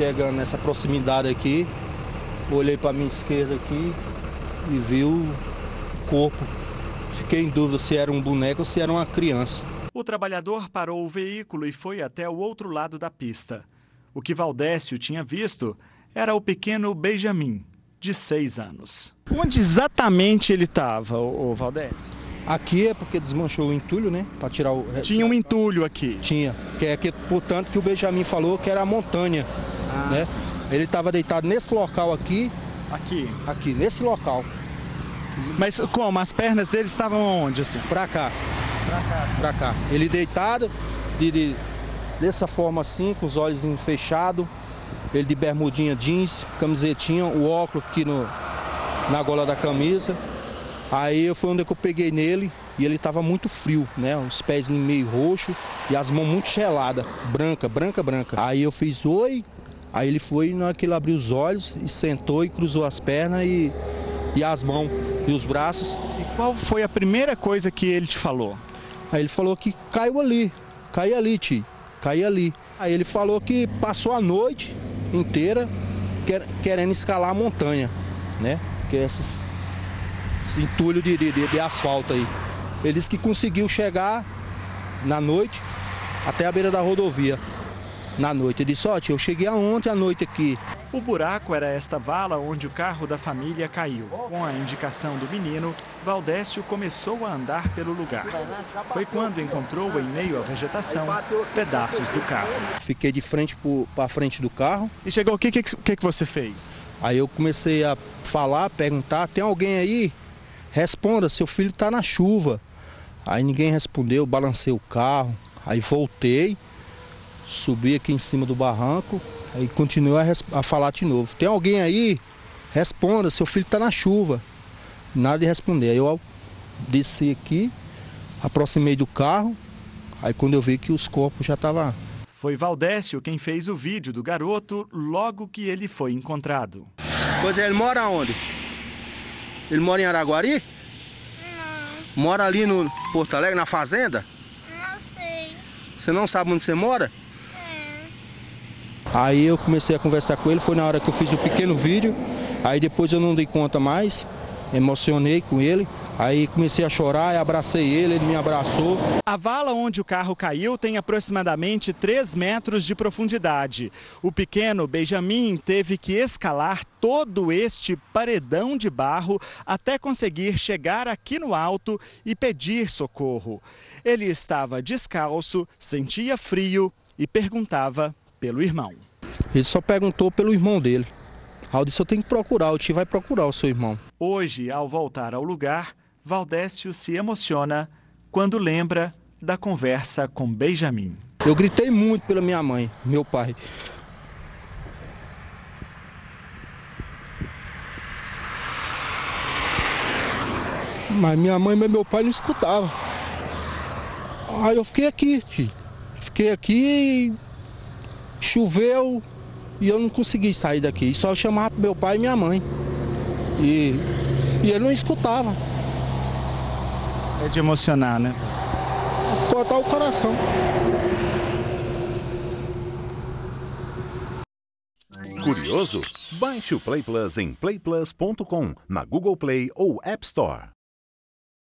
chegando nessa proximidade aqui, olhei para minha esquerda aqui e vi o corpo. Fiquei em dúvida se era um boneco ou se era uma criança. O trabalhador parou o veículo e foi até o outro lado da pista. O que Valdécio tinha visto era o pequeno Benjamin, de seis anos. Onde exatamente ele estava, o Valdécio? Aqui é porque desmanchou o entulho, né? Para tirar o. Tinha um entulho aqui. Tinha. Que é que, portanto, que o Benjamin falou que era a montanha. Ah, né? Ele estava deitado nesse local aqui. Aqui? Aqui, nesse local. Mas como? As pernas dele estavam onde, assim? Pra cá. Pra cá, sim. Pra cá. Ele deitado, de, de, dessa forma assim, com os olhos fechados. Ele de bermudinha jeans, camisetinha, o óculos aqui no, na gola da camisa. Aí foi onde eu peguei nele e ele estava muito frio, né? Os pés meio roxo e as mãos muito geladas, branca, branca, branca. Aí eu fiz oi, aí ele foi, na hora que ele abriu os olhos e sentou e cruzou as pernas e, e as mãos e os braços. E qual foi a primeira coisa que ele te falou? Aí ele falou que caiu ali, caiu ali, tio, caiu ali. Aí ele falou que passou a noite inteira querendo escalar a montanha, né? Que é esses entulho de, de, de asfalto aí. Ele disse que conseguiu chegar na noite até a beira da rodovia. Na noite. Ele disse, ó, tio, eu cheguei ontem à noite aqui. O buraco era esta vala onde o carro da família caiu. Com a indicação do menino, Valdécio começou a andar pelo lugar. Foi quando encontrou, em meio à vegetação, pedaços do carro. Fiquei de frente para frente do carro. E chegou, o que, que, que você fez? Aí eu comecei a falar, perguntar, tem alguém aí? Responda, seu filho está na chuva. Aí ninguém respondeu, balancei o carro, aí voltei, subi aqui em cima do barranco, aí continuei a, a falar de novo. Tem alguém aí? Responda, seu filho está na chuva. Nada de responder. Aí eu desci aqui, aproximei do carro, aí quando eu vi que os corpos já estavam. Foi Valdécio quem fez o vídeo do garoto logo que ele foi encontrado. Pois é, ele mora onde? Ele mora em Araguari? Não. Mora ali no Porto Alegre, na fazenda? Não sei. Você não sabe onde você mora? Aí eu comecei a conversar com ele, foi na hora que eu fiz o pequeno vídeo. Aí depois eu não dei conta mais, emocionei com ele. Aí comecei a chorar, abracei ele, ele me abraçou. A vala onde o carro caiu tem aproximadamente 3 metros de profundidade. O pequeno Benjamin teve que escalar todo este paredão de barro até conseguir chegar aqui no alto e pedir socorro. Ele estava descalço, sentia frio e perguntava pelo irmão. Ele só perguntou pelo irmão dele. Raul disse, eu tenho que procurar, o tio vai procurar o seu irmão. Hoje, ao voltar ao lugar, Valdécio se emociona quando lembra da conversa com Benjamin. Eu gritei muito pela minha mãe, meu pai. Mas minha mãe e meu pai não escutavam. Aí eu fiquei aqui, tio. Fiquei aqui, choveu e eu não consegui sair daqui. Só eu chamava meu pai e minha mãe. E, e ele não escutava. É de emocionar, né? Cortar o coração. Curioso? Baixe o Play Plus em playplus.com, na Google Play ou App Store.